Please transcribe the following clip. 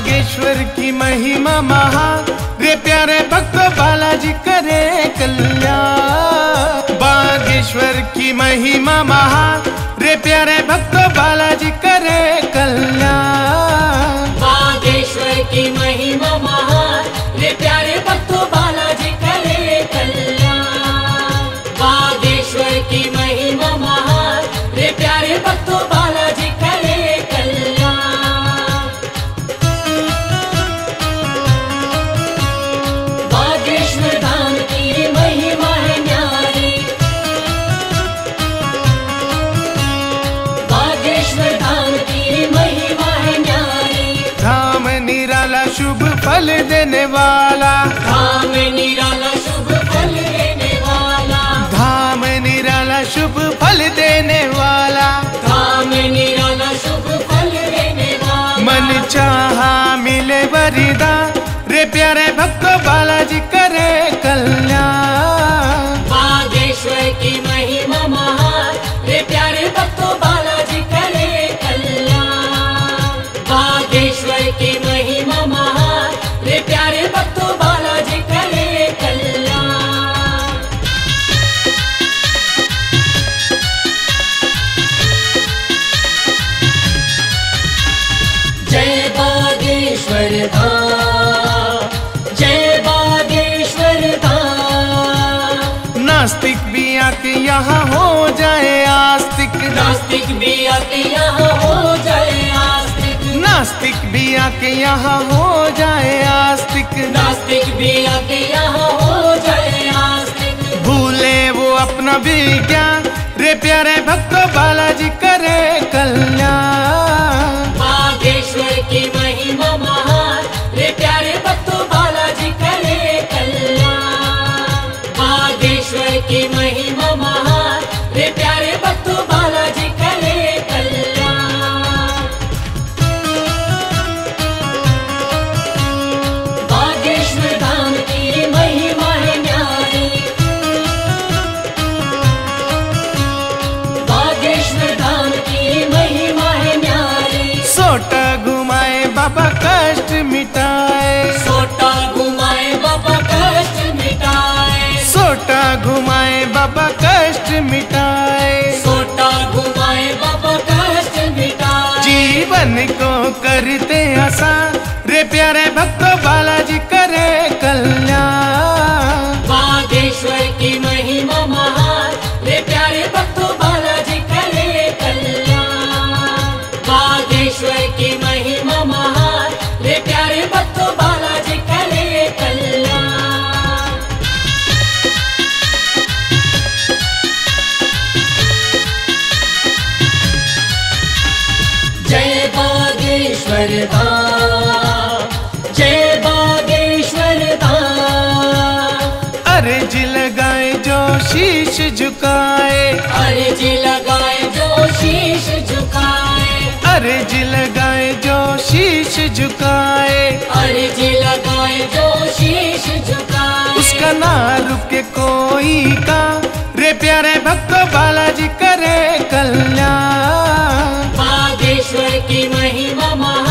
बागेश्वर की महिमा महा। रे प्यारे भक्त बालाजी करे कल्याण। बागेश्वर की महिमा महा। रे प्यारे भक्त बालाजी फल देने वाला। धाम निराला शुभ फल देने वाला। धाम निराला शुभ फल देने वाला। धाम निराला शुभ फल देने वाला। मन चाहा मिले वरिदा। रे प्यारे भक्तों नास्तिक भी आके यहाँ हो जाए आस्तिक। नास्तिक भी आके यहाँ हो जाए आस्तिक। नास्तिक भी आके यहाँ हो जाए आस्तिक। नास्तिक भी आके यहाँ हो जाए आस्तिक। भूले वो अपना भी विज्ञान रे प्यारे भक्तों बालाजी करे कल्याण। बाबा कष्ट मिटाए। सोटा घुमाए बाबा कष्ट मिटाए। सोटा घुमाए बाबा कष्ट मिटाए। सोटा घुमाए बाबा कष्ट मिटाए। जीवन को करते आसान। रे प्यारे भक्तों बागेश्वर धाम जय बागेश्वर धाम लगाए जो शीश झुकाए। लगाए जो शीश झुकाए। लगाए जो शीश झुकाए। लगाए जो शीश झुकाए। उसका ना रुके कोई का। रे प्यारे भक्तों बालाजी करे कल्याण। बागेश्वर की महिमा महा